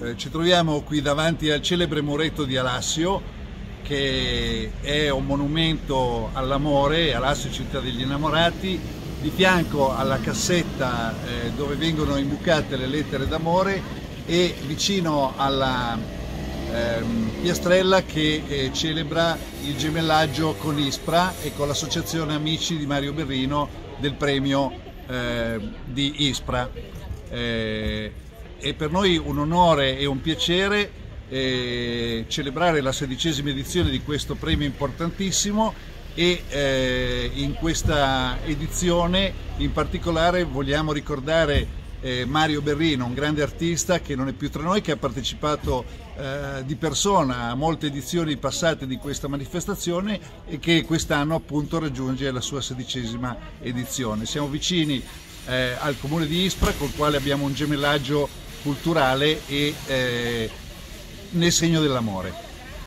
eh, ci troviamo qui davanti al celebre muretto di Alassio che è un monumento all'amore, Alassio città degli innamorati, di fianco alla cassetta eh, dove vengono imbucate le lettere d'amore e vicino alla ehm, piastrella che eh, celebra il gemellaggio con Ispra e con l'associazione Amici di Mario Berrino del premio eh, di Ispra. È per noi un onore e un piacere eh, celebrare la sedicesima edizione di questo premio importantissimo e eh, in questa edizione in particolare vogliamo ricordare eh, Mario Berrino, un grande artista che non è più tra noi, che ha partecipato eh, di persona a molte edizioni passate di questa manifestazione e che quest'anno appunto raggiunge la sua sedicesima edizione. Siamo vicini eh, al comune di Ispra col quale abbiamo un gemellaggio culturale e eh, nel segno dell'amore.